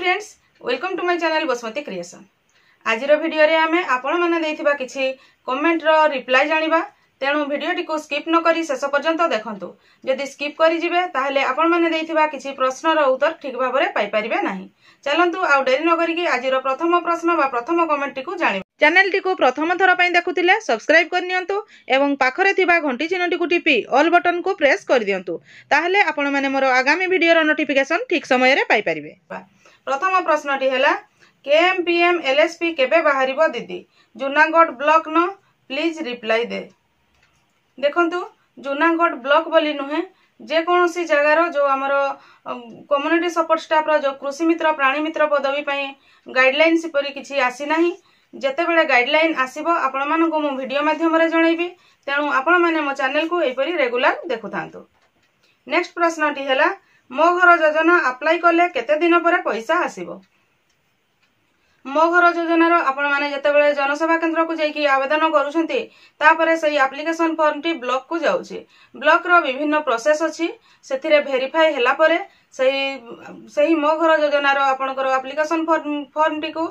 Friends welcome to my channel Basumati creation আজির ভিডিওরে আমি আপনার দেইথিবা কিছু কমেন্টর রিপ্লাই জাঁয়া তেণু ভিডিওটিকে স্কিপ নকরি শেষ পর্যন্ত দেখন্তু যদি স্কিপ করিযে তাহলে আপনার দেইথিবা কিছু প্রশ্নর উত্তর ঠিক ভাবে পাইপারে না চালু আউ ডেরি নকরিকি আজির প্রথম প্রশ্ন বা প্রথম কমেন্টটিকে জাঁয়া ଚ୍ୟାନେଲଟିକୁ ପ୍ରଥମ ଥର ପାଇଁ ଦେଖୁଥିଲେ ସବସ୍କ୍ରାଇବ୍ କରିନିଅନ୍ତୁ ଏବଂ ପାଖରେ ଥିବା ଘଣ୍ଟି ଚିହ୍ନଟିକୁ ଟିପି ଅଲ୍ ବଟନ୍କୁ ପ୍ରେସ୍ କରିଦିଅନ୍ତୁ ତାହେଲେ ଆପଣମାନେ ମୋର ଆଗାମୀ ଭିଡ଼ିଓର ନୋଟିଫିକେସନ୍ ଠିକ୍ ସମୟରେ ପାଇପାରିବେ প্রথম প্রশ্নটি হেলা কেএমপিএম এলএসপি কেবে বাহারিব দিদি জুনাগড় ব্লক ন প্লিজ রিপ্লাই দে দেখন্তু জুনাগড় ব্লক বলি নুহে যেকୌଣସି ଜାଗାର ଯେଉଁ ଆମର କମ୍ୟୁନିଟି ସପୋର୍ଟ ଷ୍ଟାଫ୍ର ଯେଉଁ କୃଷି ମିତ୍ର ପ୍ରାଣୀ ମିତ୍ର ପଦବୀ ପାଇଁ ଗାଇଡ଼ଲାଇନ୍ ସେପରି କିଛି ଆସିନାହିଁ ଯେତେବେଳେ ଗାଇଡ଼ଲାଇନ୍ ଆସିବ ଆପଣମାନଙ୍କୁ ମୁଁ ଭିଡ଼ିଓ ମାଧ୍ୟମରେ ଜଣାଇବି ତେଣୁ ଆପଣମାନେ ମୋ ଚ୍ୟାନେଲ୍କୁ ଏହିପରି ରେଗୁଲାର ଦେଖୁଥାନ୍ତୁ ନେକ୍ସଟ ପ୍ରଶ୍ନଟି ହେଲା ମୋ ଘର ଯୋଜନା ଆପ୍ଲାଏ କଲେ କେତେ ଦିନ ପରେ ପଇସା ଆସିବ ମୋ ଘର ଯୋଜନାର ଆପଣମାନେ ଯେତେବେଳେ ଜନସେବା କେନ୍ଦ୍ରକୁ ଯାଇକି ଆବେଦନ କରୁଛନ୍ତି ତାପରେ ସେହି ଆପ୍ଲିକେସନ ଫର୍ମଟି ବ୍ଲକକୁ ଯାଉଛି ବ୍ଲକ୍ର ବିଭିନ୍ନ ପ୍ରୋସେସ୍ ଅଛି ସେଥିରେ ଭେରିଫାଏ ହେଲା ପରେ ସେହି ସେହି ମୋ ଘର ଯୋଜନାର ଆପଣଙ୍କର ଆପ୍ଲିକେସନ ଫର୍ମ ଫର୍ମଟିକୁ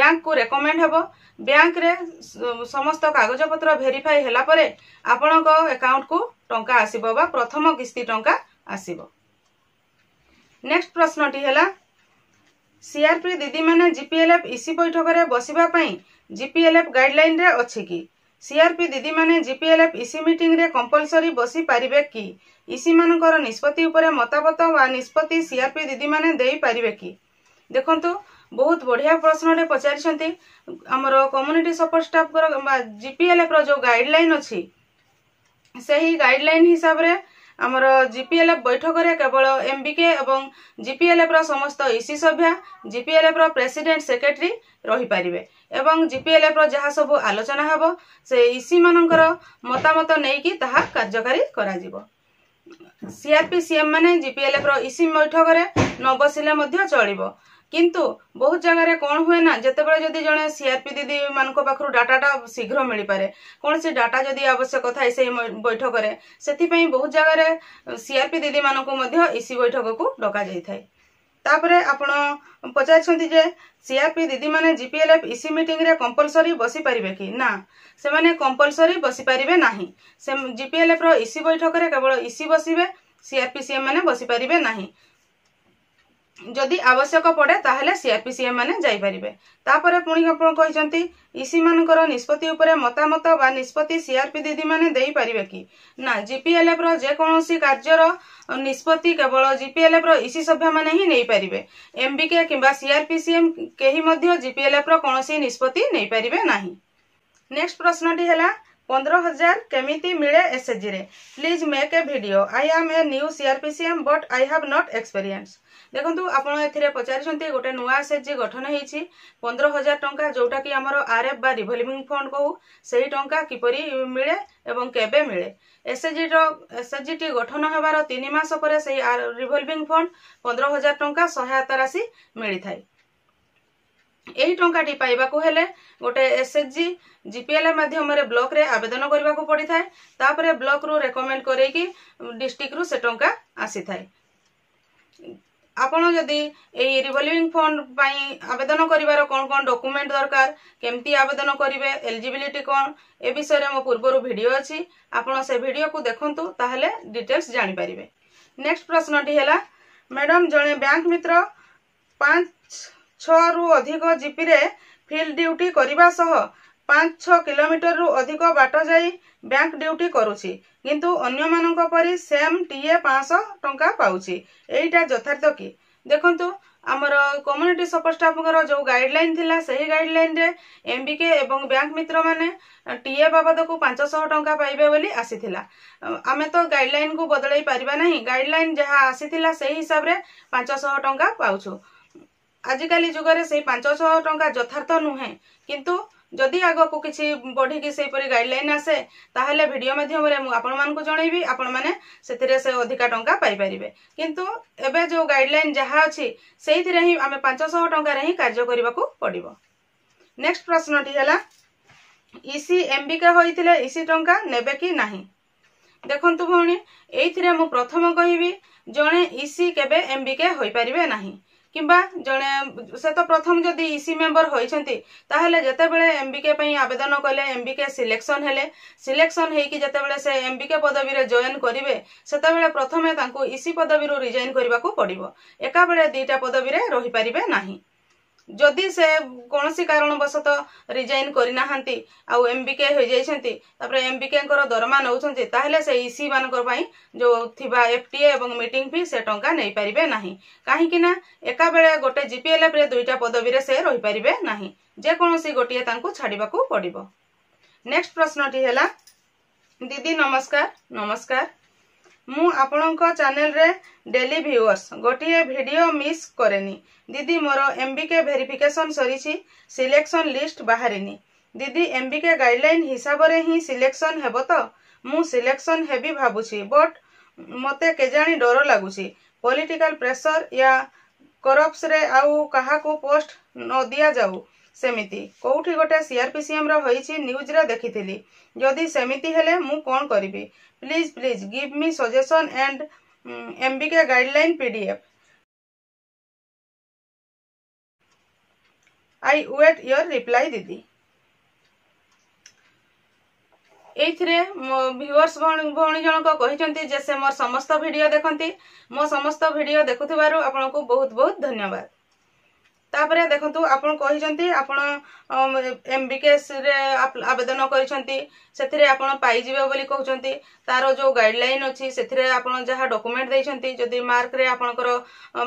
ବ୍ୟାଙ୍କକୁ ରେକମେଣ୍ଡ ହେବ ବ୍ୟାଙ୍କରେ ସମସ୍ତ କାଗଜପତ୍ର ଭେରିଫାଏ ହେଲା ପରେ ଆପଣଙ୍କ ଆକାଉଣ୍ଟକୁ ଟଙ୍କା ଆସିବ ବା ପ୍ରଥମ କିସ୍ତି ଟଙ୍କା ଆସିବ ନେକ୍ସଟ ପ୍ରଶ୍ନଟି ହେଲା ସିଆର୍ପି ଦିଦିମାନେ ଜିପିଏଲ୍ଏଫ୍ ଇସି ବୈଠକରେ ବସିବା ପାଇଁ ଜିପିଏଲ୍ଏଫ୍ ଗାଇଡ୍ଲାଇନ୍ରେ ଅଛି କି ସିଆର୍ପି ଦିଦିମାନେ ଜିପିଏଲ୍ଏଫ୍ ଇସି ମିଟିଂରେ କମ୍ପଲସରି ବସି ପାରିବେ କି ଇସିମାନଙ୍କର ନିଷ୍ପତ୍ତି ଉପରେ ମତାମତ ବା ନିଷ୍ପତ୍ତି ସିଆର୍ପି ଦିଦିମାନେ ଦେଇପାରିବେ କି ଦେଖନ୍ତୁ ବହୁତ ବଢ଼ିଆ ପ୍ରଶ୍ନଟେ ପଚାରିଛନ୍ତି ଆମର କମ୍ୟୁନିଟି ସପୋର୍ଟ ଷ୍ଟାଫ୍ଙ୍କର ବା ଜିପିଏଲ୍ଏଫ୍ର ଯେଉଁ ଗାଇଡ଼ଲାଇନ୍ ଅଛି ସେହି ଗାଇଡ଼ଲାଇନ୍ ହିସାବରେ আমার জিপিএলএফ বৈঠকের কেবল এমবিকে এবং জিপিএলএফর সমস্ত ইসি সভ্যা জিপিএলএফর প্রেসিডেন্ট সেক্রেটারি রহিপারে এবং জিপিএলএফর যা সব আলোচনা হব সে ইসি মানর মতামত নেই তাহা কার্যকারী করা সিআরপি সিএম মানে জিপিএলএফর ইসি বৈঠকের নবসিলে চলব কিন্তু ବହୁତ ଜାଗାରେ କ'ଣ ହୁଏ ନା ଯେତେବେଳେ ଯଦି ଜଣେ ସିଆର୍ପି ଦିଦିମାନଙ୍କ ପାଖରୁ ଡାଟାଟା ଶୀଘ୍ର ମିଳିପାରେ କୌଣସି ଡାଟା ଯଦି ଆବଶ୍ୟକ ଥାଏ ସେଇ ବୈଠକରେ ସେଥିପାଇଁ ବହୁତ ଜାଗାରେ ସିଆର୍ପି ଦିଦିମାନଙ୍କୁ ମଧ୍ୟ ଇସି ବୈଠକକୁ ଡକାଯାଇଥାଏ ତାପରେ ଆପଣ ପଚାରିଛନ୍ତି ଯେ ସିଆର୍ପି ଦିଦିମାନେ ଜିପିଏଲ୍ଏଫ୍ ଇସି ମିଟିଂରେ କମ୍ପଲସରି ବସିପାରିବେ କି ନା ସେମାନେ କମ୍ପଲସରି ବସିପାରିବେ ନାହିଁ ସେ ଜିପିଏଲ୍ଏଫ୍ର ଇସି ବୈଠକରେ କେବଳ ଇସି ବସିବେ ସିଆର୍ପି ସିଏମ୍ ମାନେ ବସିପାରିବେ ନାହିଁ ଯଦି ଆବଶ୍ୟକ ପଡ଼େ ତାହେଲେ ସିଆର୍ପିସିଏମ୍ ମାନେ ଯାଇପାରିବେ ତାପରେ ପୁଣି ଆପଣ କହିଛନ୍ତି ଇସିମାନଙ୍କର ନିଷ୍ପତ୍ତି ଉପରେ ମତାମତ ବା ନିଷ୍ପତ୍ତି ସିଆର୍ପି ଦିଦିମାନେ ଦେଇପାରିବେ କି ନା ଜିପିଏଲ୍ଏଫ୍ର ଯେକୌଣସି କାର୍ଯ୍ୟର ନିଷ୍ପତ୍ତି କେବଳ ଜିପିଏଲ୍ଏଫ୍ର ଇସି ସଭ୍ୟମାନେ ହିଁ ନେଇପାରିବେ ଏମ୍ବିକେ କିମ୍ବା ସିଆର୍ପିସିଏମ୍ କେହି ମଧ୍ୟ ଜିପିଏଲ୍ଏଫ୍ର କୌଣସି ନିଷ୍ପତ୍ତି ନେଇପାରିବେ ନାହିଁ ନେକ୍ସଟ ପ୍ରଶ୍ନଟି ହେଲା ପନ୍ଦର ହଜାର କେମିତି ମିଳେ ଏସ୍ଏଚ୍ଜିରେ please make a video I am a new CRP CM but I have not experience ଦେଖନ୍ତୁ ଆପଣ ଏଥିରେ ପଚାରିଛନ୍ତି ଗୋଟେ ନୂଆ ଏସ୍ଏଚ୍ଜି ଗଠନ ହେଇଛି ପନ୍ଦର ହଜାର ଟଙ୍କା ଯେଉଁଟାକି ଆମର ଆର୍ଏଫ୍ ବା ରିଭଲଭିଂ ଫଣ୍ଡ କହୁ ସେହି ଟଙ୍କା କିପରି ମିଳେ ଏବଂ କେବେ ମିଳେ ଏସ୍ଏଚ୍ଜିର ଏସ୍ଏଚ୍ଜିଟି ଗଠନ ହେବାର ତିନି ମାସ ପରେ ସେହି ରିଭଲଭିଂ ଫଣ୍ଡ ପନ୍ଦର ହଜାର ଟଙ୍କା ସହାୟତା ରାଶି ମିଳିଥାଏ ଏହି ଟଙ୍କାଟି ପାଇବାକୁ ହେଲେ ଗୋଟେ ଏସ୍ଏଚ୍ଜି ଜିପିଏଲ୍ ମାଧ୍ୟମରେ ବ୍ଲକରେ ଆବେଦନ କରିବାକୁ ପଡ଼ିଥାଏ ତାପରେ ବ୍ଲକରୁ ରେକମେଣ୍ଡ କରେଇକି ଡିଷ୍ଟ୍ରିକ୍ଟରୁ ସେ ଟଙ୍କା ଆସିଥାଏ ଆପଣ ଯଦି ଏଇ ରିଭଲ୍ୟୁଇଂ ଫଣ୍ଡ ପାଇଁ ଆବେଦନ କରିବାର କ'ଣ କ'ଣ ଡକୁମେଣ୍ଟ ଦରକାର କେମିତି ଆବେଦନ କରିବେ ଏଲିଜିବିଲିଟି କ'ଣ ଏ ବିଷୟରେ ମୋ ପୂର୍ବରୁ ଭିଡ଼ିଓ ଅଛି ଆପଣ ସେ ଭିଡ଼ିଓକୁ ଦେଖନ୍ତୁ ତାହେଲେ ଡିଟେଲ୍ସ ଜାଣିପାରିବେ ନେକ୍ସଟ ପ୍ରଶ୍ନଟି ହେଲା ମ୍ୟାଡ଼ାମ୍ ଜଣେ ବ୍ୟାଙ୍କ ମିତ୍ର ପାଞ୍ଚ ଛଅରୁ ଅଧିକ ଜିପିରେ ଫିଲ୍ଡ ଡ୍ୟୁଟି କରିବା ସହ ପାଞ୍ଚ ଛଅ କିଲୋମିଟରରୁ ଅଧିକ ବାଟ ଯାଇ ବ୍ୟାଙ୍କ ଡ୍ୟୁଟି କରୁଛି କିନ୍ତୁ ଅନ୍ୟମାନଙ୍କ ପରି ସେମ୍ ଟି ଏ ପାଞ୍ଚଶହ ଟଙ୍କା ପାଉଛି ଏଇଟା ଯଥାର୍ଥ କି ଦେଖନ୍ତୁ ଆମର କମ୍ୟୁନିଟି ସପୋର୍ଟ ଷ୍ଟାଫଙ୍କର ଯେଉଁ ଗାଇଡ଼ଲାଇନ୍ ଥିଲା ସେହି ଗାଇଡ଼ଲାଇନ୍ରେ ଏମ୍ବିକେ ଏବଂ ବ୍ୟାଙ୍କ ମିତ୍ରମାନେ ଟିଏ ବାବଦକୁ ପାଞ୍ଚଶହ ଟଙ୍କା ପାଇବେ ବୋଲି ଆସିଥିଲା ଆମେ ତ ଗାଇଡ଼ଲାଇନ୍କୁ ବଦଳାଇ ପାରିବା ନାହିଁ ଗାଇଡ଼ଲାଇନ୍ ଯାହା ଆସିଥିଲା ସେହି ହିସାବରେ ପାଞ୍ଚଶହ ଟଙ୍କା ପାଉଛୁ ଆଜିକାଲି ଯୁଗରେ ସେଇ ପାଞ୍ଚଶହ ଟଙ୍କା ଯଥାର୍ଥ ନୁହେଁ କିନ୍ତୁ ଯଦି ଆଗକୁ କିଛି ବଢ଼ିକି ସେହିପରି ଗାଇଡ଼ଲାଇନ୍ ଆସେ ତାହେଲେ ଭିଡ଼ିଓ ମାଧ୍ୟମରେ ମୁଁ ଆପଣମାନଙ୍କୁ ଜଣେଇବି ଆପଣମାନେ ସେଥିରେ ସେ ଅଧିକା ଟଙ୍କା ପାଇପାରିବେ କିନ୍ତୁ ଏବେ ଯେଉଁ ଗାଇଡ଼ଲାଇନ୍ ଯାହା ଅଛି ସେଇଥିରେ ହିଁ ଆମେ ପାଞ୍ଚଶହ ଟଙ୍କାରେ ହିଁ କାର୍ଯ୍ୟ କରିବାକୁ ପଡ଼ିବ ନେକ୍ସଟ ପ୍ରଶ୍ନଟି ହେଲା ଇସି ଏମ୍ବିକା ହୋଇଥିଲେ ଇସି ଟଙ୍କା ନେବେ କି ନାହିଁ ଦେଖନ୍ତୁ ଭଉଣୀ ଏଇଥିରେ ମୁଁ ପ୍ରଥମ କହିବି ଜଣେ ଇସି କେବେ ଏମ୍ବିକେ ହୋଇପାରିବେ ନାହିଁ কিংবা জনে সে তো প্রথম যদি ইসি মেম্বর হয়েছেন তাহলে যেতবে এমবিকে আবেদন কলে এমবিকে সিলেকশন হলে সিলেকশন হয়েকি যেতবে সে এমবিকে পদবীরে জয়েন করবে সেতবে প্রথমে তাঁকু ইসি পদবীর রিজাইন করা পড়ব একাবেলে দুইটা পদবীরে রহিপারে না ଯଦି ସେ କୌଣସି କାରଣବଶତଃ ରିଜାଇନ୍ କରିନାହାନ୍ତି ଆଉ ଏମ୍ବିକେ ହୋଇଯାଇଛନ୍ତି ତାପରେ ଏମ୍ବିକେଙ୍କର ଦରମା ନେଉଛନ୍ତି ତାହେଲେ ସେ ଇସି ମାନଙ୍କର ପାଇଁ ଯେଉଁ ଥିବା ଏଫ୍ଟିଏ ଏବଂ ମିଟିଂ ଫି ସେ ଟଙ୍କା ନେଇପାରିବେ ନାହିଁ କାହିଁକି ନା ଏକାବେଳେ ଗୋଟେ ଜିପିଏଲ୍ଏଫ୍ରେ ଦୁଇଟା ପଦବୀରେ ସେ ରହିପାରିବେ ନାହିଁ ଯେକୌଣସି ଗୋଟିଏ ତାଙ୍କୁ ଛାଡ଼ିବାକୁ ପଡ଼ିବ ନେକ୍ସଟ ପ୍ରଶ୍ନଟି ହେଲା ଦିଦି ନମସ୍କାର ନମସ୍କାର ମୁଁ ଆପଣଙ୍କ ଚ୍ୟାନେଲରେ ଡେଲି ଭିୟୁଅର୍ସ ଗୋଟିଏ ଭିଡ଼ିଓ ମିସ୍ କରେନି ଦିଦି ମୋର ଏମ୍ବିକେ ଭେରିଫିକେସନ୍ ସରିଛି ସିଲେକ୍ସନ୍ ଲିଷ୍ଟ ବାହାରିନି ଦିଦି ଏମ୍ବିକେ ଗାଇଡ଼ଲାଇନ୍ ହିସାବରେ ହିଁ ସିଲେକ୍ସନ୍ ହେବ ତ ମୁଁ ସିଲେକ୍ସନ୍ ହେବି ଭାବୁଛି ବଟ୍ ମୋତେ କେଜାଣି ଡର ଲାଗୁଛି ପଲିଟିକାଲ୍ ପ୍ରେସର୍ ୟା କରପ୍ସରେ ଆଉ କାହାକୁ ପୋଷ୍ଟ ନ ଦିଆଯାଉ ସେମିତି କେଉଁଠି ଗୋଟେ ସିଆର୍ପିସିଏମ୍ର ହୋଇଛି ନ୍ୟୁଜ୍ରେ ଦେଖିଥିଲି ଯଦି ସେମିତି ହେଲେ ମୁଁ କ'ଣ କରିବି Please, please give me suggestion and um, MBK guideline PDF. I wait your reply, Didi. এইথিরে ମୋ ଭିଉଅର୍ସ ଭଉଣୀ ଜଣକ କହିଛନ୍ତି ଯେ ସେ ମୋର ସମସ୍ତ ଭିଡ଼ିଓ ଦେଖନ୍ତି ମୋ ସମସ୍ତ ଭିଡ଼ିଓ ଦେଖୁଥିବାରୁ ଆପଣଙ୍କୁ ବହୁତ ବହୁତ ଧନ୍ୟବାଦ ତାପରେ ଦେଖନ୍ତୁ ଆପଣ କହିଛନ୍ତି ଆପଣ ଏମ୍ବିକେଏସ୍ରେ ଆବେଦନ କରିଛନ୍ତି ସେଥିରେ ଆପଣ ପାଇଯିବେ ବୋଲି କହୁଛନ୍ତି ତାର ଯେଉଁ ଗାଇଡ଼ଲାଇନ୍ ଅଛି ସେଥିରେ ଆପଣ ଯାହା ଡକୁମେଣ୍ଟ ଦେଇଛନ୍ତି ଯଦି ମାର୍କରେ ଆପଣଙ୍କର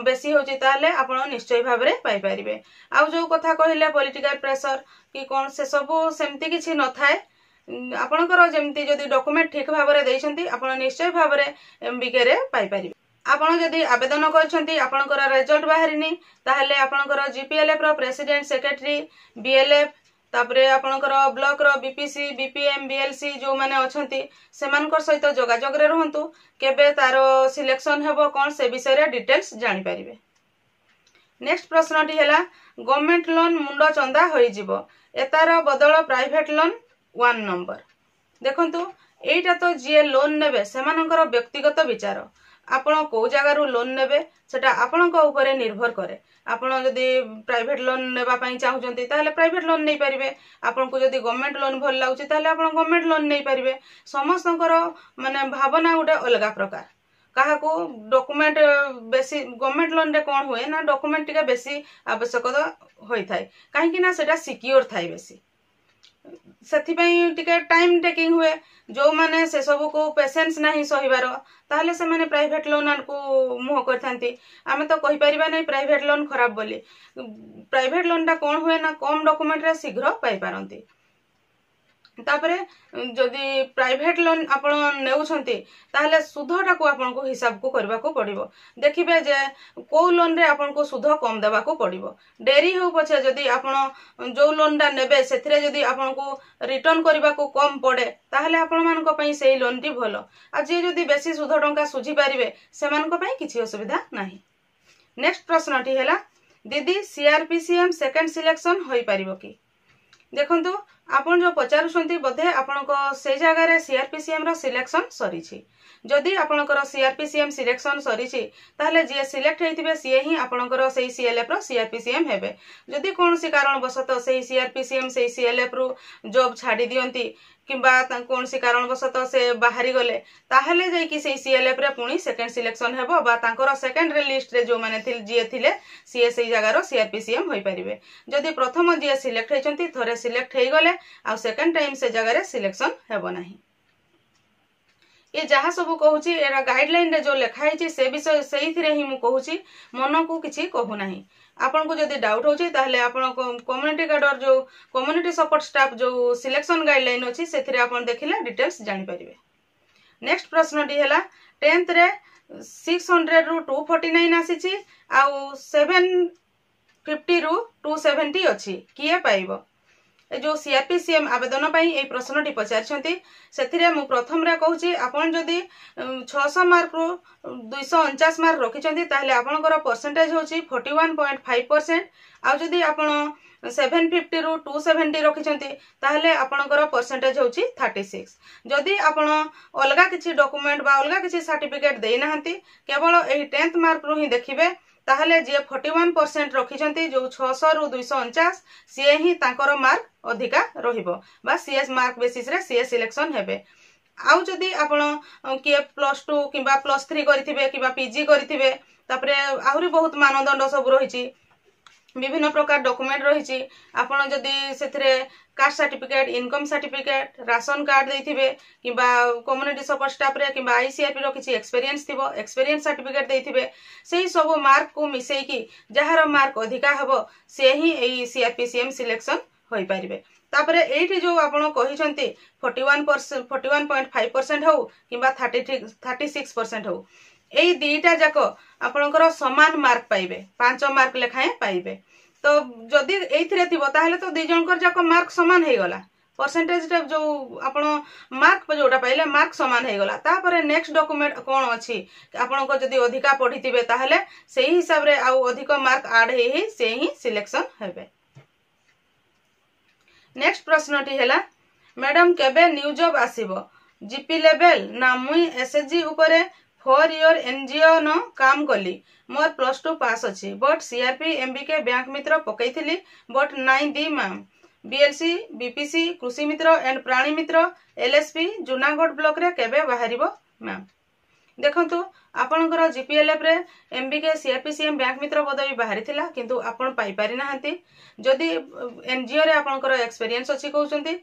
ବେଶୀ ହେଉଛି ତାହେଲେ ଆପଣ ନିଶ୍ଚୟ ଭାବରେ ପାଇପାରିବେ ଆଉ ଯେଉଁ କଥା କହିଲେ ପଲିଟିକାଲ୍ ପ୍ରେସର୍ କି କ'ଣ ସେସବୁ ସେମିତି କିଛି ନଥାଏ ଆପଣଙ୍କର ଯେମିତି ଯଦି ଡକ୍ୟୁମେଣ୍ଟ ଠିକ୍ ଭାବରେ ଦେଇଛନ୍ତି ଆପଣ ନିଶ୍ଚୟ ଭାବରେ ଏମ୍ବିକେରେ ପାଇପାରିବେ ଆପଣ ଯଦି ଆବେଦନ କରିଛନ୍ତି ଆପଣଙ୍କର ରେଜଲ୍ଟ ବାହାରିନି ତାହେଲେ ଆପଣଙ୍କର ଜିପିଏଲ୍ଏଫ୍ର ପ୍ରେସିଡେଣ୍ଟ ସେକ୍ରେଟେରୀ ବିଏଲ୍ଏଫ୍ ତାପରେ ଆପଣଙ୍କର ବ୍ଲକର ବିପିସି ବିପିଏମ୍ ବିଏଲ୍ସି ଯେଉଁମାନେ ଅଛନ୍ତି ସେମାନଙ୍କ ସହିତ ଯୋଗାଯୋଗରେ ରୁହନ୍ତୁ କେବେ ତାର ସିଲେକ୍ସନ୍ ହେବ କ'ଣ ସେ ବିଷୟରେ ଡିଟେଲ୍ସ ଜାଣିପାରିବେ ନେକ୍ସଟ ପ୍ରଶ୍ନଟି ହେଲା ଗଭର୍ଣ୍ଣମେଣ୍ଟ ଲୋନ୍ ମୁଣ୍ଡ ଚନ୍ଦା ହୋଇଯିବ ଏତାର ବଦଳ ପ୍ରାଇଭେଟ୍ ଲୋନ୍ ୱାନ୍ ନମ୍ବର ଦେଖନ୍ତୁ ଏଇଟା ତ ଯିଏ ଲୋନ୍ ନେବେ ସେମାନଙ୍କର ବ୍ୟକ୍ତିଗତ ବିଚାର ଆପଣ କେଉଁ ଜାଗାରୁ ଲୋନ୍ ନେବେ ସେଟା ଆପଣଙ୍କ ଉପରେ ନିର୍ଭର କରେ ଆପଣ ଯଦି ପ୍ରାଇଭେଟ୍ ଲୋନ୍ ନେବା ପାଇଁ ଚାହୁଁଛନ୍ତି ତାହେଲେ ପ୍ରାଇଭେଟ୍ ଲୋନ୍ ନେଇପାରିବେ ଆପଣଙ୍କୁ ଯଦି ଗଭର୍ଣ୍ଣମେଣ୍ଟ ଲୋନ୍ ଭଲ ଲାଗୁଛି ତାହେଲେ ଆପଣ ଗଭର୍ଣ୍ଣମେଣ୍ଟ ଲୋନ୍ ନେଇପାରିବେ ସମସ୍ତଙ୍କର ମାନେ ଭାବନା ଗୋଟେ ଅଲଗା ପ୍ରକାର କାହାକୁ ଡକୁମେଣ୍ଟ ବେଶୀ ଗଭର୍ଣ୍ଣମେଣ୍ଟ ଲୋନ୍ରେ କ'ଣ ହୁଏ ନା ଡକୁମେଣ୍ଟ ଟିକେ ବେଶୀ ଆବଶ୍ୟକତା ହୋଇଥାଏ କାହିଁକି ନା ସେଟା ସିକ୍ୟୁର ଥାଏ ବେଶୀ से टाइम टेकिंग हुए जो मैंने से सब कुछ पेसेंस ना सहबार तेल से मैंने प्राइट लोन को मुह कर तो कहीपर ना प्राइट लोन खराब बोली प्राइट लोनटा कौन हुए ना कम डक्यूमेंट शीघ्र पाई ତାପରେ ଯଦି ପ୍ରାଇଭେଟ୍ ଲୋନ୍ ଆପଣ ନେଉଛନ୍ତି ତାହେଲେ ସୁଧଟାକୁ ଆପଣଙ୍କୁ ହିସାବକୁ କରିବାକୁ ପଡ଼ିବ ଦେଖିବେ ଯେ କେଉଁ ଲୋନ୍ରେ ଆପଣଙ୍କୁ ସୁଧ କମ୍ ଦେବାକୁ ପଡ଼ିବ ଡେରି ହେଉ ପଛେ ଯଦି ଆପଣ ଯେଉଁ ଲୋନ୍ଟା ନେବେ ସେଥିରେ ଯଦି ଆପଣଙ୍କୁ ରିଟର୍ଣ୍ଣ କରିବାକୁ କମ୍ ପଡ଼େ ତାହେଲେ ଆପଣମାନଙ୍କ ପାଇଁ ସେଇ ଲୋନ୍ଟି ଭଲ ଆଉ ଯିଏ ଯଦି ବେଶୀ ସୁଧ ଟଙ୍କା ସୁଝି ପାରିବେ ସେମାନଙ୍କ ପାଇଁ କିଛି ଅସୁବିଧା ନାହିଁ ନେକ୍ସଟ ପ୍ରଶ୍ନଟି ହେଲା ଦିଦି ସିଆର୍ପିସିଏମ୍ ସେକେଣ୍ଡ ସିଲେକ୍ସନ୍ ହୋଇପାରିବ କି ଦେଖନ୍ତୁ ଆପଣ ଯେଉଁ ପଚାରୁଛନ୍ତି ବୋଧେ ଆପଣଙ୍କ ସେ ଜାଗାରେ ସିଆର୍ପିସିଏମ୍ର ସିଲେକ୍ସନ୍ ସରିଛି ଯଦି ଆପଣଙ୍କର ସିଆର୍ପିସିଏମ୍ ସିଲେକ୍ସନ୍ ସରିଛି ତାହେଲେ ଯିଏ ସିଲେକ୍ଟ ହେଇଥିବେ ସିଏ ହିଁ ଆପଣଙ୍କର ସେଇ ସିଏଲ୍ଏଫ୍ର ସିଆର୍ପିସିଏମ୍ ହେବେ ଯଦି କୌଣସି କାରଣବଶତଃ ସେହି ସିଆର୍ପିସିଏମ୍ ସେଇ ସିଏଲ୍ଏଫ୍ରୁ ଜବ୍ ଛାଡ଼ି ଦିଅନ୍ତି কিংবা কৌশি কারণবশত সে বাহারি গলে তাহলে যাইকি সেই সিএলএফরে পুঁ সেকেন্ড সিলেকশন হব বা তাঁর সেকেন্ডরে লিষ্টরে যে যিয়ে লে সি সেই জায়গার সিআরপিসিএম হয়ে যদি প্রথম যিয়ে সিলেক্ট হয়েছেন থরে সিলেক্ট হয়ে গলে সেকেন্ড টাইম সে জায়গার সিলেকশন হব না ये जहाँ सब कहूँ गाइडलैन जो लेखाई से विषय से ही मुझे मन को किसी कहूना ଆପଣଙ୍କୁ ଯଦି ଡାଉଟ୍ ହେଉଛି ତାହେଲେ ଆପଣ କମ୍ୟୁନିଟି ଗାର୍ଡର ଯେଉଁ କମ୍ୟୁନିଟି ସପୋର୍ଟ ଷ୍ଟାଫ୍ ଯେଉଁ ସିଲେକ୍ସନ୍ ଗାଇଡ଼ଲାଇନ୍ ଅଛି ସେଥିରେ ଆପଣ ଦେଖିଲେ ଡିଟେଲ୍ସ ଜାଣିପାରିବେ ନେକ୍ସଟ ପ୍ରଶ୍ନଟି ହେଲା ଟେନ୍ଥରେ ସିକ୍ସ ହଣ୍ଡ୍ରେଡ଼ରୁ ଟୁ ଫର୍ଟି ନାଇନ୍ ଆସିଛି ଆଉ ସେଭେନ୍ ଫିଫ୍ଟିରୁ ଟୁ ସେଭେଣ୍ଟି ଅଛି କିଏ ପାଇବ ଯେଉଁ ସିଆର୍ପିସିଏମ୍ ଆବେଦନ ପାଇଁ ଏହି ପ୍ରଶ୍ନଟି ପଚାରିଛନ୍ତି ସେଥିରେ ମୁଁ ପ୍ରଥମରେ କହୁଛି ଆପଣ ଯଦି ଛଅଶହ ମାର୍କରୁ ଦୁଇଶହ ଅଣଚାଶ ମାର୍କ ରଖିଛନ୍ତି ତାହେଲେ ଆପଣଙ୍କର ପରସେଣ୍ଟେଜ୍ ହେଉଛି forty one point five percent ଆଉ ଯଦି ଆପଣ ସେଭେନ୍ ଫିଫ୍ଟିରୁ ଟୁ ସେଭେଣ୍ଟି ରଖିଛନ୍ତି ତାହେଲେ ଆପଣଙ୍କର ପରସେଣ୍ଟେଜ୍ ହେଉଛି ଥାର୍ଟି ସିକ୍ସ ଯଦି ଆପଣ ଅଲଗା କିଛି ଡକୁମେଣ୍ଟ ବା ଅଲଗା କିଛି ସାର୍ଟିଫିକେଟ୍ ଦେଇନାହାନ୍ତି କେବଳ ଏହି ଟେନ୍ଥ ମାର୍କରୁ ହିଁ ଦେଖିବେ ତାହେଲେ ଯିଏ ଫର୍ଟି ୱାନ୍ ପରସେଣ୍ଟ ରଖିଛନ୍ତି ଯେଉଁ ଛଅଶହରୁ ଦୁଇଶହ ଅଣଚାଶ ସିଏ ହିଁ ତାଙ୍କର ମାର୍କ ଅଧିକା ରହିବ ବା ସିଏ ମାର୍କ ବେସିସ୍ରେ ସିଏ ସିଲେକ୍ସନ୍ ହେବେ ଆଉ ଯଦି ଆପଣ କିଏ ପ୍ଲସ୍ ଟୁ କିମ୍ବା ପ୍ଲସ୍ ଥ୍ରୀ କରିଥିବେ କିମ୍ବା ପିଜି କରିଥିବେ ତାପରେ ଆହୁରି ବହୁତ ମାନଦଣ୍ଡ ସବୁ ରହିଛି বিভিন্ন প্রকার ডকুমেন্ট রয়েছে আপনার যদি সেথিরে caste certificate income certificate ration card দিয়ে কিংবা কম্যুনিটি সপোর্ট স্টাফে কিংবা আইসিআরপি কিছু এক্সপেরিয়েন্স থিব এক্সপেরিয়েন্স সার্টিফিকেট দিয়ে সেই সব মার্কু মিশাইকি যাহার মার্ক অধিকা হব সে হি এই সিআরপি সিএম সিলেকশন হয়ে তাপরে এইটি যে আপনার কিন্তু forty one percent forty one point five percent হোক কিংবা থার্টি থার্টি সিক্স পরসেন্ট হোক এই দুইটা যাক আপনার সমান মার্ক পাইবে পাঁচ মার্ক লেখায়ে পাইবে তো যদি এইথিরে থিব তাহলে তো দুই জনকর যাক মার্ক সমান হয়ে গলা পরসেন্টেজটা যে আপনার মার্ক যেটা পাইলে মার্ক সমান হয়ে গলা তাপরে নেক্সট ডকুমেন্ট কোণ অপনার যদি অধিকা পড়িথিবে তাহলে সেই হিসাবে আউ অধিক মার্ক আড হয়ে হয়ে সে হি সিলেকশন হবে নেক্সট প্রশ্নটি হল ম্যাডাম কেবে নিউ জব আসিব জিপি লেভেল না মুই এসএসজি উপরে फोर इयर एनजीओ न काम कली मोर प्लस टू पास अच्छे but C R P B K bank मित्र पकईली but nine the ma'am B L C B P C कृषि मित्र एंड प्राणी मित्र एलएसपी जूनागढ़ ब्लक्रे के बाहर मैम ଦେଖନ୍ତୁ ଆପଣଙ୍କର ଜିପିଏଲ୍ଏଫ୍ରେ M B K CRPCM bank ମିତ୍ର ପଦବୀ ବାହାରିଥିଲା କିନ୍ତୁ ଆପଣ ପାଇପାରିନାହାନ୍ତି ଯଦି ଏନ୍ଜିଓରେ ଆପଣଙ୍କର ଏକ୍ସପେରିଏନ୍ସ ଅଛି କହୁଛନ୍ତି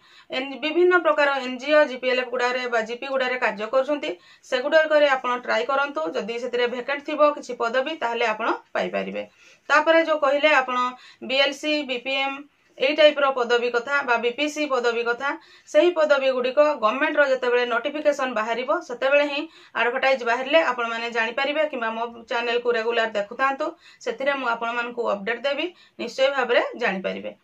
ବିଭିନ୍ନ ପ୍ରକାର ଏନ୍ଜିଓ ଜିପିଏଲ୍ଏଫ୍ ଗୁଡ଼ାରେ ବା ଜିପି ଗୁଡ଼ାରେ କାର୍ଯ୍ୟ କରୁଛନ୍ତି ସେଗୁଡ଼ାକରେ ଆପଣ ଟ୍ରାଏ କରନ୍ତୁ ଯଦି ସେଥିରେ ଭେକେଣ୍ଟ ଥିବ କିଛି ପଦବୀ ତାହେଲେ ଆପଣ ପାଇପାରିବେ ତାପରେ ଯେଉଁ କହିଲେ ଆପଣ ବିଏଲ୍ସି ବିପିଏମ୍ এই টাইପ୍ର ପଦବୀ କଥା ବା ବିପିସି ପଦବୀ କଥା ସେହି ପଦବୀ ଗୁଡ଼ିକ ଗଭର୍ଣ୍ଣମେଣ୍ଟର ଯେତେବେଳେ ନୋଟିଫିକେସନ୍ ବାହାରିବ ସେତେବେଳେ ହିଁ ଆଡ଼ଭର୍ଟାଇଜ୍ ବାହାରିଲେ ଆପଣମାନେ ଜାଣିପାରିବେ କିମ୍ବା ମୋ ଚ୍ୟାନେଲ୍କୁ ରେଗୁଲାର ଦେଖୁଥାନ୍ତୁ ସେଥିରେ ମୁଁ ଆପଣମାନଙ୍କୁ ଅପଡ଼େଟ୍ ଦେବି ନିଶ୍ଚୟ ଭାବରେ ଜାଣିପାରିବେ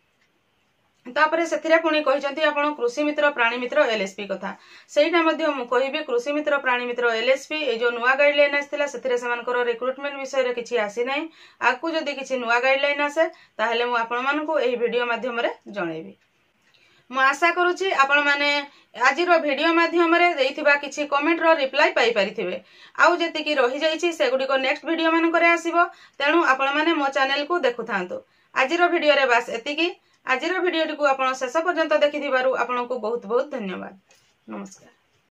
ତାପରେ ସେଥିରେ ପୁଣି କହିଛନ୍ତି ଆପଣ କୃଷି ମିତ୍ର ପ୍ରାଣୀ ମିତ୍ର ଏଲ୍ଏସ୍ପି କଥା ସେଇଟା ମଧ୍ୟ ମୁଁ କହିବି କୃଷି ମିତ୍ର ପ୍ରାଣୀ ମିତ୍ର ଏଲ୍ଏସ୍ପି ଏଇ ଯେଉଁ ନୂଆ ଗାଇଡଲାଇନ୍ ଆସିଥିଲା ସେଥିରେ ସେମାନଙ୍କର ରିକ୍ରୁଟମେଣ୍ଟ ବିଷୟରେ କିଛି ଆସିନାହିଁ ଆଗକୁ ଯଦି କିଛି ନୂଆ ଗାଇଡଲାଇନ୍ ଆସେ ତାହେଲେ ମୁଁ ଆପଣମାନଙ୍କୁ ଏହି ଭିଡ଼ିଓ ମାଧ୍ୟମରେ ଜଣେଇବି ମୁଁ ଆଶା କରୁଛି ଆପଣମାନେ ଆଜିର ଭିଡ଼ିଓ ମାଧ୍ୟମରେ ଦେଇଥିବା କିଛି କମେଣ୍ଟର ରିପ୍ଲାଏ ପାଇପାରିଥିବେ ଆଉ ଯେତିକି ରହିଯାଇଛି ସେଗୁଡ଼ିକ ନେକ୍ସଟ ଭିଡ଼ିଓମାନଙ୍କରେ ଆସିବ ତେଣୁ ଆପଣମାନେ ମୋ ଚ୍ୟାନେଲକୁ ଦେଖୁଥାନ୍ତୁ ଆଜିର ଭିଡ଼ିଓରେ ବାସ୍ ଏତିକି ଆଜିର ଭିଡ଼ିଓଟିକୁ ଆପଣ ଶେଷ ପର୍ଯ୍ୟନ୍ତ ଦେଖିଥିବାରୁ ଆପଣଙ୍କୁ ବହୁତ ବହୁତ ଧନ୍ୟବାଦ ନମସ୍କାର